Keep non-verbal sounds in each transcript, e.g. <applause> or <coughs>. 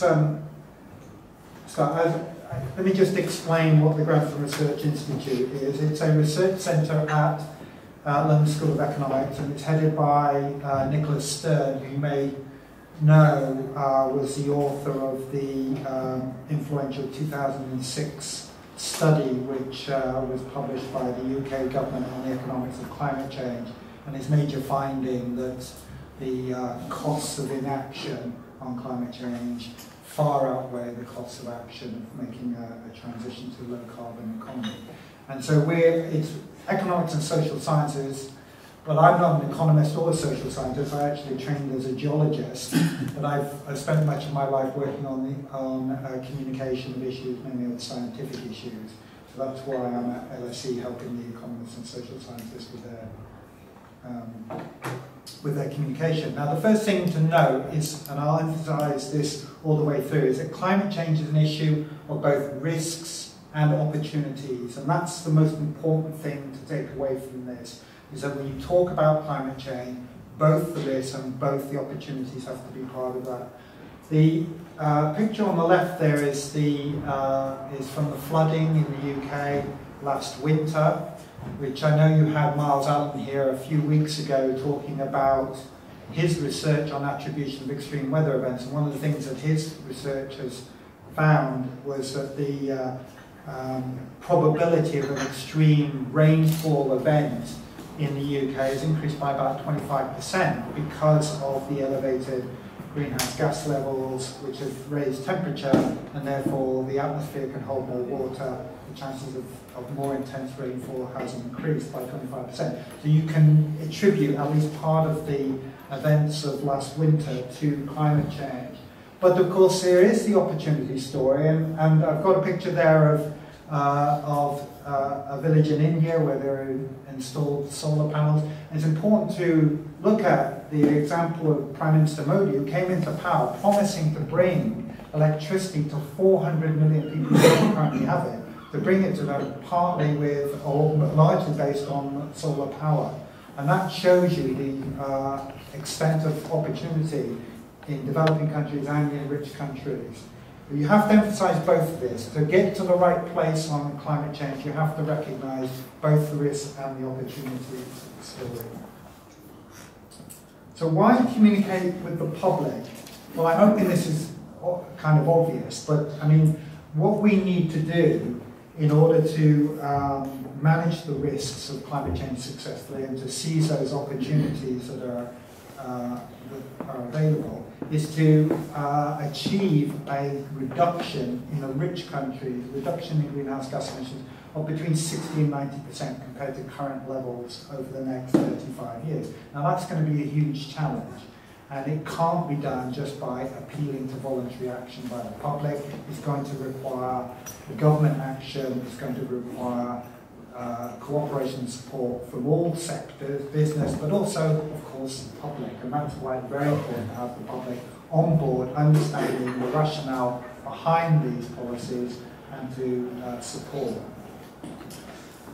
let's um, start. Let me just explain what the Grantham Research Institute is. It's a research centre at uh, London School of Economics, and it's headed by uh, Nicholas Stern, who you may know uh, was the author of the um, influential 2006 study, which uh, was published by the UK government on the economics of climate change, and his major finding that the uh, costs of inaction on climate change far outweigh the costs of action of making a, a transition to a low carbon economy. And so we're, it's economics and social sciences, but I'm not an economist or a social scientist. I actually trained as a geologist, <coughs> but I've, I've spent much of my life working on, the, on uh, communication of issues, mainly on scientific issues. So that's why I'm at LSE helping the economists and social scientists with their um, with their communication. Now, the first thing to note is, and I'll emphasize this all the way through, is that climate change is an issue of both risks and opportunities. And that's the most important thing to take away from this, is that when you talk about climate change, both the risks and both the opportunities have to be part of that. The uh, picture on the left there is, the, uh, is from the flooding in the UK last winter which I know you had Myles Allen here a few weeks ago talking about his research on attribution of extreme weather events. And one of the things that his research has found was that the uh, um, probability of an extreme rainfall event in the UK has increased by about 25% because of the elevated greenhouse gas levels, which have raised temperature, and therefore the atmosphere can hold more water. The chances of, of more intense rainfall has increased by 25%. So you can attribute at least part of the events of last winter to climate change. But of course, there is the opportunity story, and, and I've got a picture there of, uh, of uh, a village in India where they're installed solar panels. And it's important to look at the example of Prime Minister Modi, who came into power promising to bring electricity to 400 million people who don't currently have it, to bring it to them partly with, or largely based on solar power. And that shows you the uh, extent of opportunity in developing countries and in rich countries. But you have to emphasize both of this. To get to the right place on climate change, you have to recognize both the risks and the opportunities. So why communicate with the public? Well, I'm hoping this is kind of obvious, but I mean, what we need to do in order to um, manage the risks of climate change successfully and to seize those opportunities that are, uh, that are available is to uh, achieve a reduction in the rich countries, reduction in greenhouse gas emissions of between 60 and 90% compared to current levels over the next 35 years. Now that's going to be a huge challenge and it can't be done just by appealing to voluntary action by the public. It's going to require government action, it's going to require uh, cooperation and support from all sectors, business, but also, of course, the public. And that's why it's very important to have the public on board, understanding the rationale behind these policies and to uh, support.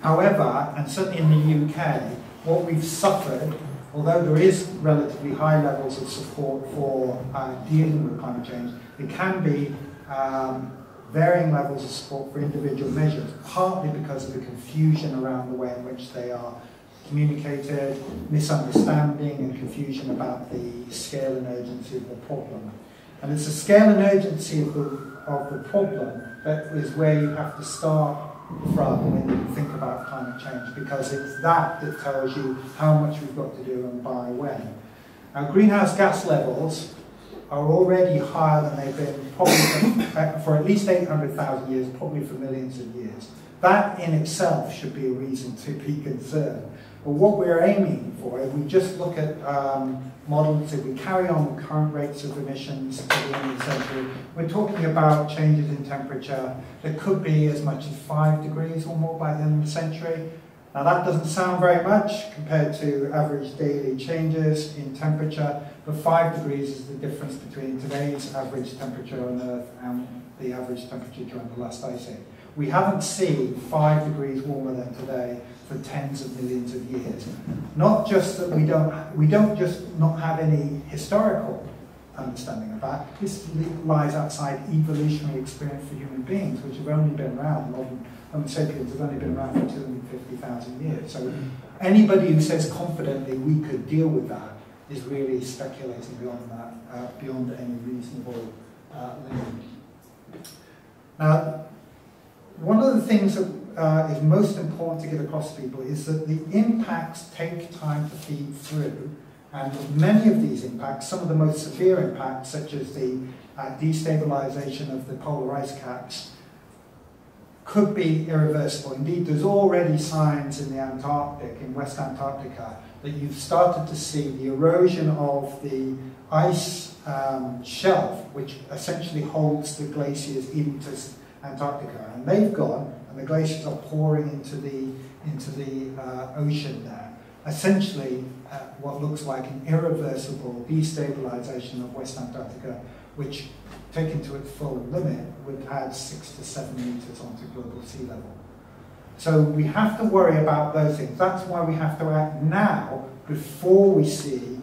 However, and certainly in the UK, what we've suffered, although there is relatively high levels of support for uh, dealing with climate change, it can be um, varying levels of support for individual measures, partly because of the confusion around the way in which they are communicated, misunderstanding and confusion about the scale and urgency of the problem. And it's the scale and urgency of the, of the problem that is where you have to start from when you think about climate change, because it's that that tells you how much we've got to do and by when. Now, greenhouse gas levels are already higher than they've been probably for, for at least 800,000 years, probably for millions of years. That in itself should be a reason to be concerned. But what we're aiming for, if we just look at um, models, if we carry on the current rates of emissions to the end of the century, we're talking about changes in temperature that could be as much as five degrees or more by the end of the century. Now that doesn't sound very much compared to average daily changes in temperature, but five degrees is the difference between today's average temperature on Earth and the average temperature during the last ice age. We haven't seen five degrees warmer than today for tens of millions of years. Not just that we don't, we don't just not have any historical understanding of that. This lies outside evolutionary experience for human beings, which have only been around, modern Homo sapiens have only been around for 250,000 years. So anybody who says confidently we could deal with that is really speculating beyond that, uh, beyond any reasonable uh, limit. Now, one of the things that uh, is most important to get across to people is that the impacts take time to feed through and many of these impacts, some of the most severe impacts, such as the uh, destabilization of the polar ice caps, could be irreversible. Indeed, there's already signs in the Antarctic, in West Antarctica, that you've started to see the erosion of the ice um, shelf, which essentially holds the glaciers into Antarctica. And they've gone, and the glaciers are pouring into the, into the uh, ocean there essentially uh, what looks like an irreversible destabilization of West Antarctica, which, taken to its full limit, would add six to seven meters onto global sea level. So we have to worry about those things. That's why we have to act now before we see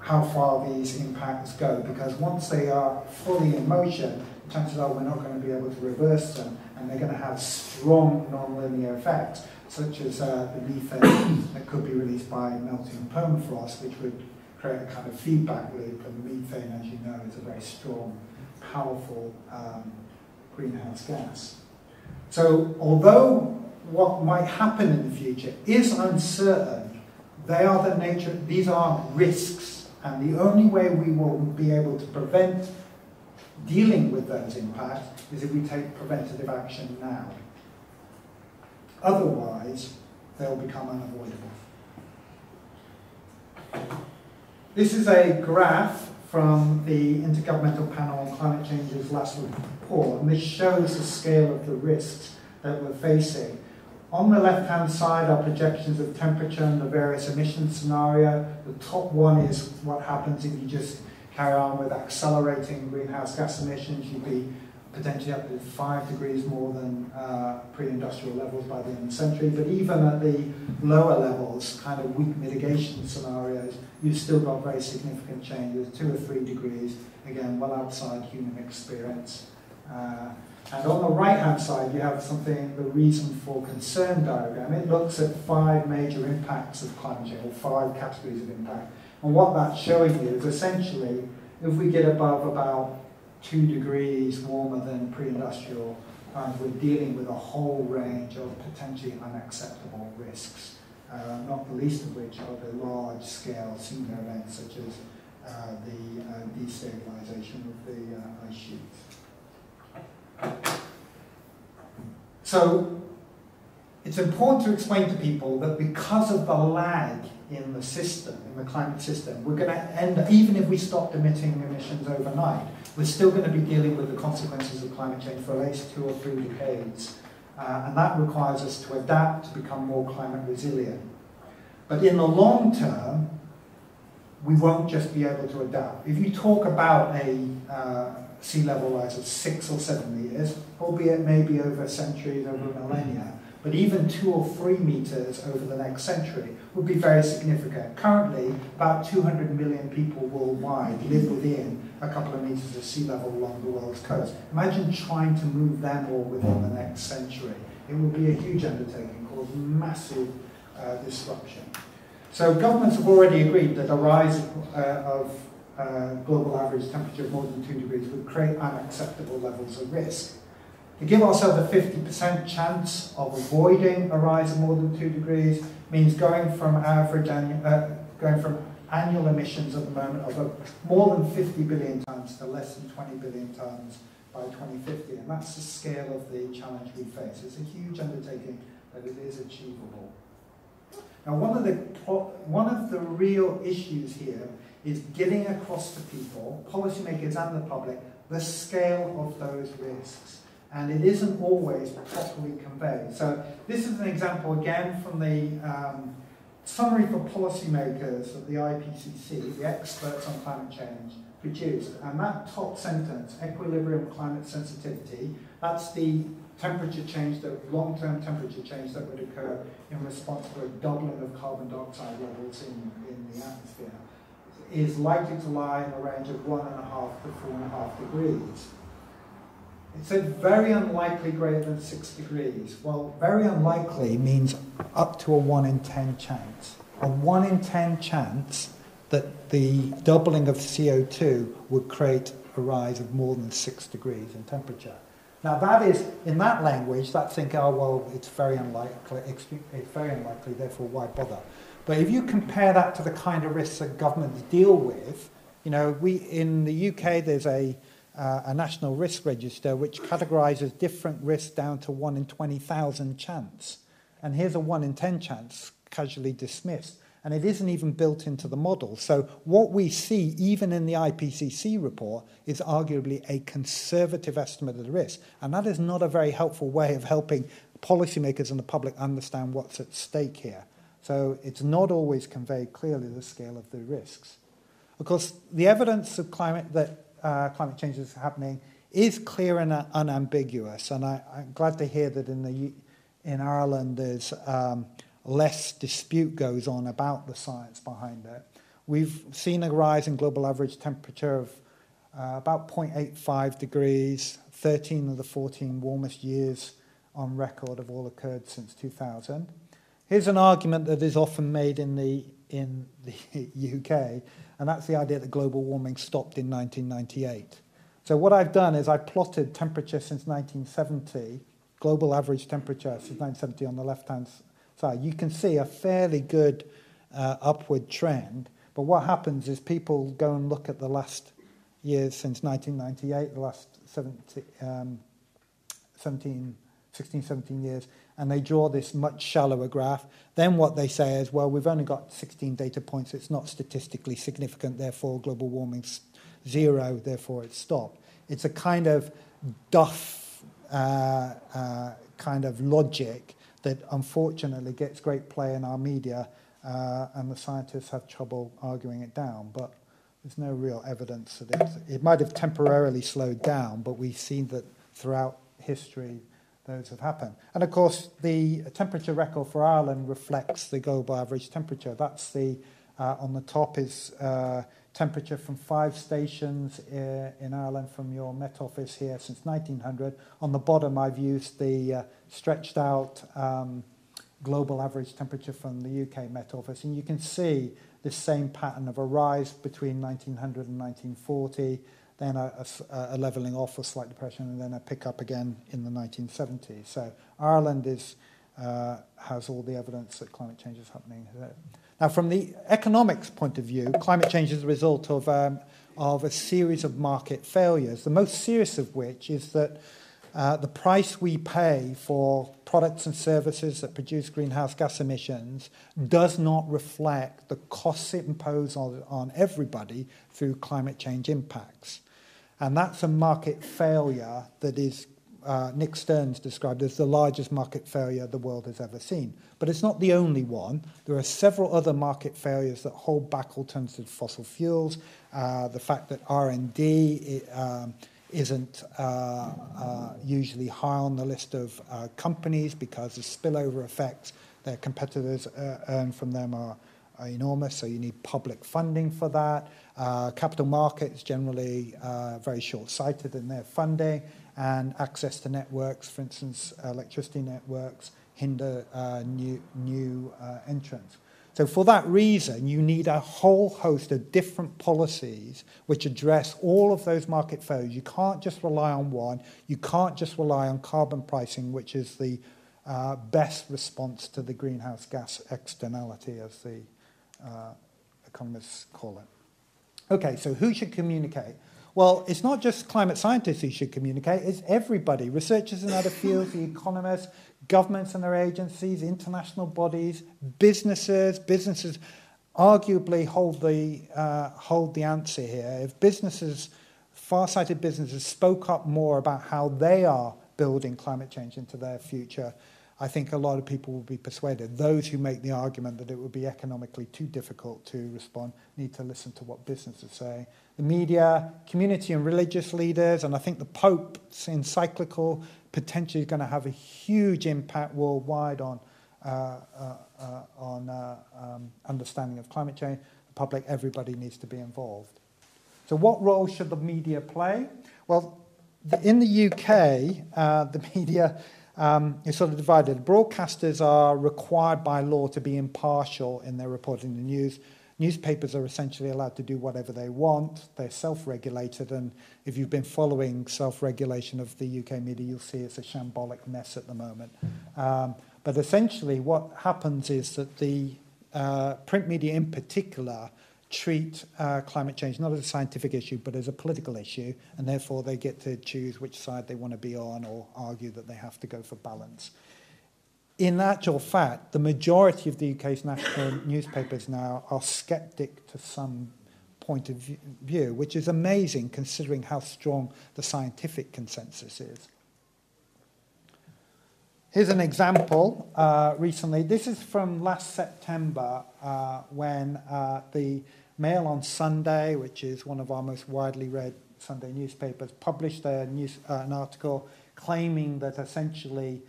how far these impacts go, because once they are fully in motion, chances are we're not going to be able to reverse them, and they're going to have strong non-linear effects such as uh, the methane <coughs> that could be released by melting permafrost, which would create a kind of feedback loop. And methane, as you know, is a very strong, powerful um, greenhouse gas. So although what might happen in the future is uncertain, they are the nature, these are risks. And the only way we will be able to prevent dealing with those impacts is if we take preventative action now. Otherwise, they'll become unavoidable. This is a graph from the Intergovernmental Panel on Climate Change's last report, and this shows the scale of the risks that we're facing. On the left-hand side are projections of temperature and the various emission scenario. The top one is what happens if you just carry on with accelerating greenhouse gas emissions. You'd be potentially up to five degrees more than uh, pre-industrial levels by the end of the century. But even at the lower levels, kind of weak mitigation scenarios, you've still got very significant changes, two or three degrees, again, well outside human experience. Uh, and on the right-hand side, you have something, the reason for concern diagram. It looks at five major impacts of climate change, or five categories of impact. And what that's showing you is essentially, if we get above about two degrees warmer than pre-industrial and we're dealing with a whole range of potentially unacceptable risks, uh, not the least of which are the large-scale singular events such as uh, the uh, destabilization of the uh, ice sheets. So it's important to explain to people that because of the lag in the system, in the climate system, we're going to end, up, even if we stopped emitting emissions overnight, we're still going to be dealing with the consequences of climate change for at least two or three decades. Uh, and that requires us to adapt to become more climate resilient. But in the long term, we won't just be able to adapt. If you talk about a uh, sea level rise of six or seven meters, albeit maybe over centuries, over millennia, but even two or three meters over the next century would be very significant. Currently, about 200 million people worldwide live within a couple of meters of sea level along the world's coast. Imagine trying to move them all within the next century. It would be a huge undertaking, cause massive uh, disruption. So governments have already agreed that a rise uh, of uh, global average temperature of more than two degrees would create unacceptable levels of risk. To give ourselves a 50% chance of avoiding a rise of more than two degrees means going from average annual, uh, going from annual emissions at the moment of more than 50 billion tonnes to less than 20 billion tonnes by 2050. And that's the scale of the challenge we face. It's a huge undertaking, but it is achievable. Now, one of the, one of the real issues here is getting across to people, policymakers and the public, the scale of those risks. And it isn't always properly conveyed. So this is an example again from the um, summary for policymakers that the IPCC, the experts on climate change, produced. And that top sentence, equilibrium climate sensitivity, that's the temperature change, the long-term temperature change that would occur in response to a doubling of carbon dioxide levels in, in the atmosphere. is likely to lie in a range of 1.5 to 4.5 degrees. It said very unlikely greater than 6 degrees. Well, very unlikely means up to a 1 in 10 chance. A 1 in 10 chance that the doubling of CO2 would create a rise of more than 6 degrees in temperature. Now that is, in that language, that's thinking, oh well, it's very unlikely, it's very unlikely, therefore why bother? But if you compare that to the kind of risks that governments deal with, you know, we in the UK there's a uh, a national risk register which categorises different risks down to one in 20,000 chance. And here's a one in 10 chance, casually dismissed. And it isn't even built into the model. So, what we see, even in the IPCC report, is arguably a conservative estimate of the risk. And that is not a very helpful way of helping policymakers and the public understand what's at stake here. So it's not always conveyed clearly the scale of the risks. Of course, the evidence of climate that uh, climate change is happening is clear and unambiguous, and I, am glad to hear that in the in Ireland there's um, less dispute goes on about the science behind it. We've seen a rise in global average temperature of uh, about 0.85 degrees. 13 of the 14 warmest years on record have all occurred since 2000. Here's an argument that is often made in the, in the <laughs> UK, and that's the idea that global warming stopped in 1998. So what I've done is I plotted temperature since 1970, global average temperature since 1970 on the left-hand side. You can see a fairly good uh, upward trend, but what happens is people go and look at the last years since 1998, the last 17, um, 17 16, 17 years, and they draw this much shallower graph. Then what they say is, well, we've only got 16 data points, it's not statistically significant, therefore global warming's zero, therefore it's stopped. It's a kind of duff uh, uh, kind of logic that unfortunately gets great play in our media, uh, and the scientists have trouble arguing it down. But there's no real evidence that it, it might have temporarily slowed down, but we've seen that throughout history those have happened. And of course, the temperature record for Ireland reflects the global average temperature. That's the uh, on the top is uh, temperature from five stations uh, in Ireland from your Met Office here since 1900. On the bottom, I've used the uh, stretched out um, global average temperature from the UK Met Office, and you can see this same pattern of a rise between 1900 and 1940 then a, a, a levelling off of slight depression, and then a pickup again in the 1970s. So Ireland is, uh, has all the evidence that climate change is happening. Now, from the economics point of view, climate change is a result of, um, of a series of market failures, the most serious of which is that uh, the price we pay for products and services that produce greenhouse gas emissions does not reflect the costs it imposes on, on everybody through climate change impacts. And that's a market failure that is, uh, Nick Stern's described as the largest market failure the world has ever seen. But it's not the only one. There are several other market failures that hold back alternative fossil fuels. Uh, the fact that R&D um, isn't uh, uh, usually high on the list of uh, companies because the spillover effects their competitors earn from them are, are enormous, so you need public funding for that. Uh, capital markets generally uh, very short-sighted in their funding, and access to networks, for instance, electricity networks, hinder uh, new, new uh, entrants. So, for that reason, you need a whole host of different policies which address all of those market failures. You can't just rely on one. You can't just rely on carbon pricing, which is the uh, best response to the greenhouse gas externality, as the uh, economists call it. Okay, so who should communicate? Well, it's not just climate scientists who should communicate, it's everybody. Researchers in other fields, the economists, governments and their agencies, international bodies, businesses. Businesses arguably hold the, uh, hold the answer here. If businesses, far-sighted businesses, spoke up more about how they are building climate change into their future, I think a lot of people will be persuaded. Those who make the argument that it would be economically too difficult to respond need to listen to what businesses say. The media, community and religious leaders, and I think the Pope's encyclical potentially is going to have a huge impact worldwide on, uh, uh, uh, on uh, um, understanding of climate change. The public, everybody needs to be involved. So, what role should the media play? Well, the, in the UK, uh, the media um, is sort of divided. Broadcasters are required by law to be impartial in their reporting the news. Newspapers are essentially allowed to do whatever they want. They're self-regulated, and if you've been following self-regulation of the UK media, you'll see it's a shambolic mess at the moment. Um, but essentially, what happens is that the uh, print media, in particular, treat uh, climate change not as a scientific issue but as a political issue, and therefore they get to choose which side they want to be on or argue that they have to go for balance. In actual fact, the majority of the UK's national <coughs> newspapers now are skeptic to some point of view, which is amazing considering how strong the scientific consensus is. Here's an example uh, recently. This is from last September uh, when uh, the Mail on Sunday, which is one of our most widely read Sunday newspapers, published news, uh, an article claiming that essentially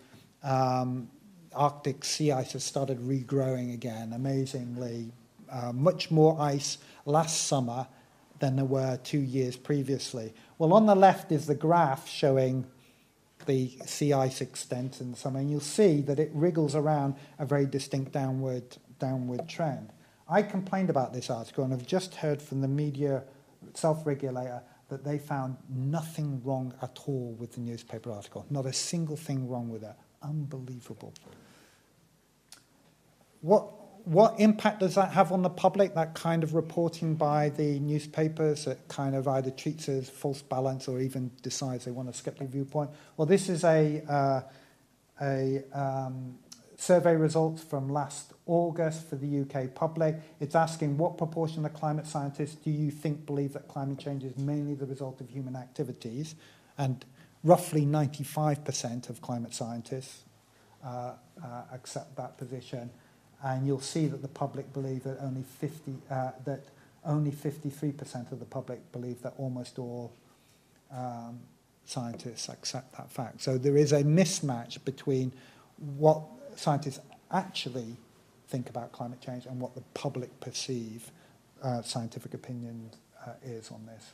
um, Arctic sea ice has started regrowing again, amazingly. Uh, much more ice last summer than there were two years previously. Well, on the left is the graph showing the sea ice extent in the summer, and you'll see that it wriggles around a very distinct downward, downward trend. I complained about this article and have just heard from the media self regulator that they found nothing wrong at all with the newspaper article. Not a single thing wrong with it. Unbelievable. What, what impact does that have on the public, that kind of reporting by the newspapers that kind of either treats as false balance or even decides they want a skeptical viewpoint? Well, this is a, uh, a um, survey results from last August for the UK public. It's asking what proportion of climate scientists do you think believe that climate change is mainly the result of human activities? And roughly 95% of climate scientists uh, uh, accept that position. And you'll see that the public believe that only 50 uh, that only 53% of the public believe that almost all um, scientists accept that fact. So there is a mismatch between what scientists actually think about climate change and what the public perceive uh, scientific opinion uh, is on this.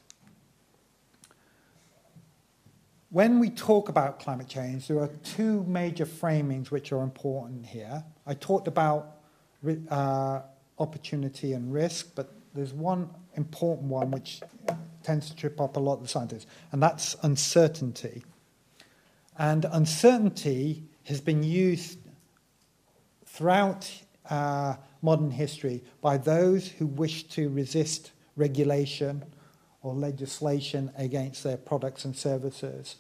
When we talk about climate change, there are two major framings which are important here. I talked about uh, opportunity and risk, but there's one important one which tends to trip up a lot of the scientists, and that's uncertainty. And uncertainty has been used throughout uh, modern history by those who wish to resist regulation or legislation against their products and services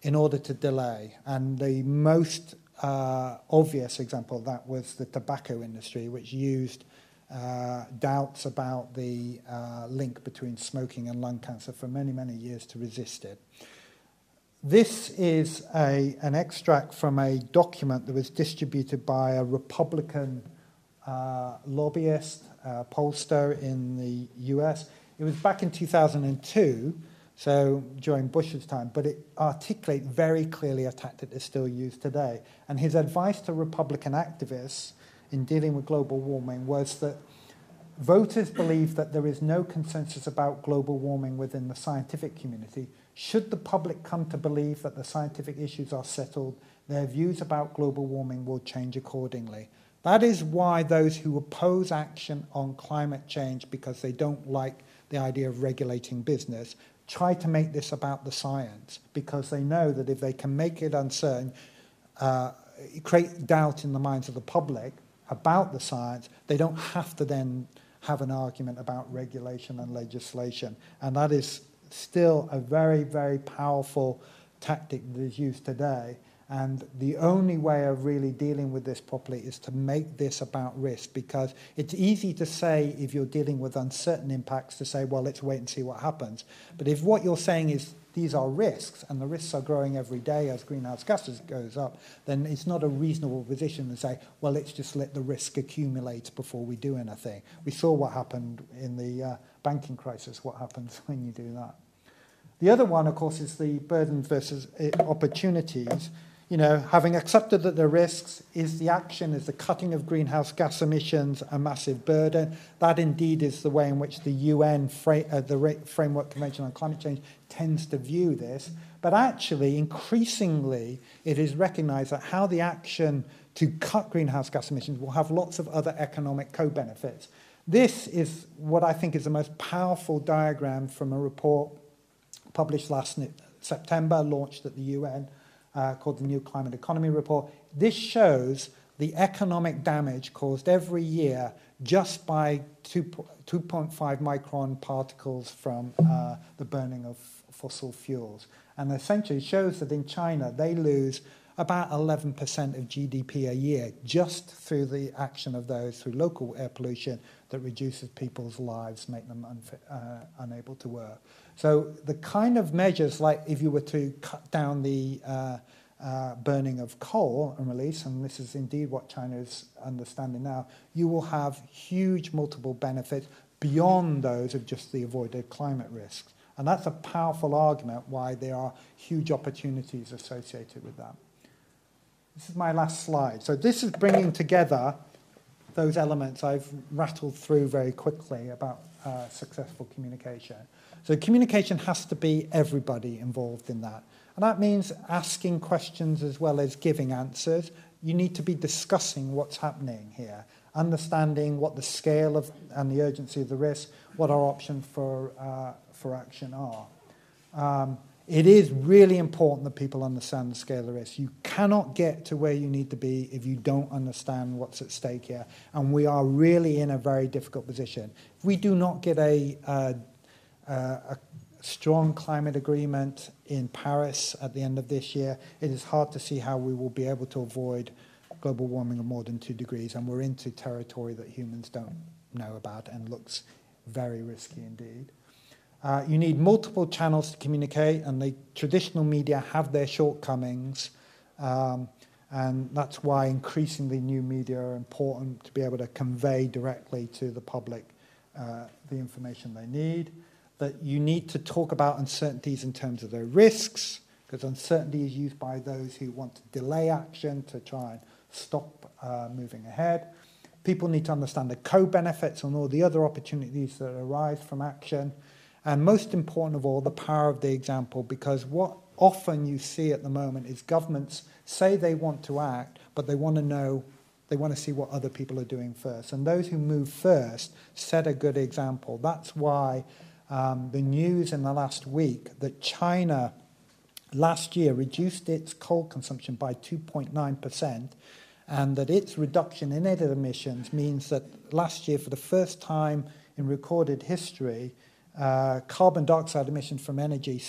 in order to delay. And the most uh, obvious example of that was the tobacco industry, which used uh, doubts about the uh, link between smoking and lung cancer for many, many years to resist it. This is a, an extract from a document that was distributed by a Republican uh, lobbyist, uh, pollster in the US. It was back in 2002, so during Bush's time, but it articulates very clearly a tactic that's still used today. And his advice to Republican activists in dealing with global warming was that voters believe that there is no consensus about global warming within the scientific community, should the public come to believe that the scientific issues are settled, their views about global warming will change accordingly. That is why those who oppose action on climate change because they don't like the idea of regulating business try to make this about the science because they know that if they can make it uncertain, uh, create doubt in the minds of the public about the science, they don't have to then have an argument about regulation and legislation. And that is still a very, very powerful tactic that is used today. And the only way of really dealing with this properly is to make this about risk because it's easy to say if you're dealing with uncertain impacts to say, well, let's wait and see what happens. But if what you're saying is these are risks and the risks are growing every day as greenhouse gases goes up, then it's not a reasonable position to say, well, let's just let the risk accumulate before we do anything. We saw what happened in the uh, banking crisis, what happens <laughs> when you do that. The other one, of course, is the burdens versus uh, opportunities. you know, having accepted that the risks, is the action, is the cutting of greenhouse gas emissions a massive burden? That indeed is the way in which the UN, fra- uh, the Framework Convention on Climate Change, tends to view this. But actually, increasingly, it is recognized that how the action to cut greenhouse gas emissions will have lots of other economic co benefits. This is what I think is the most powerful diagram from a report published last September, launched at the UN uh, called the New Climate Economy Report. This shows the economic damage caused every year just by 2, 2.5 micron particles from uh, the burning of fossil fuels. And essentially shows that in China they lose about 11% of GDP a year just through the action of those, through local air pollution that reduces people's lives, make them uh, unable to work. So the kind of measures, like if you were to cut down the uh, uh, burning of coal and release, and this is indeed what China is understanding now, you will have huge multiple benefits beyond those of just the avoided climate risks. And that's a powerful argument why there are huge opportunities associated with that. This is my last slide. So this is bringing together those elements I've rattled through very quickly about uh, successful communication. So communication has to be everybody involved in that. And that means asking questions as well as giving answers. You need to be discussing what's happening here, understanding what the scale of and the urgency of the risk, what our options for, uh, for action are. Um, it is really important that people understand the scale of risk. You cannot get to where you need to be if you don't understand what's at stake here. And we are really in a very difficult position. If we do not get a, uh, uh, a strong climate agreement in Paris at the end of this year, it is hard to see how we will be able to avoid global warming of more than two degrees. And we're into territory that humans don't know about and looks very risky indeed. Uh, you need multiple channels to communicate, and the traditional media have their shortcomings. Um, and that's why increasingly new media are important to be able to convey directly to the public uh, the information they need. That you need to talk about uncertainties in terms of their risks, because uncertainty is used by those who want to delay action to try and stop uh, moving ahead. People need to understand the co benefits and all the other opportunities that arise from action. And most important of all, the power of the example, because what often you see at the moment is governments say they want to act, but they want to know, they want to see what other people are doing first. And those who move first set a good example. That's why um, the news in the last week that China last year reduced its coal consumption by 2.9%, and that its reduction in air emissions means that last year, for the first time in recorded history, uh, carbon dioxide emissions from energy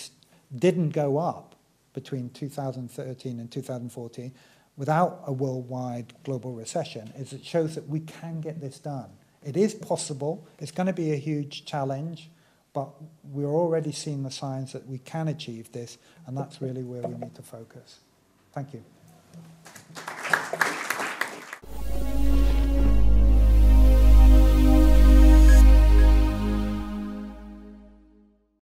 didn't go up between 2013 and 2014 without a worldwide global recession is it shows that we can get this done. It is possible. It's going to be a huge challenge, but we're already seeing the signs that we can achieve this, and that's really where we need to focus. Thank you.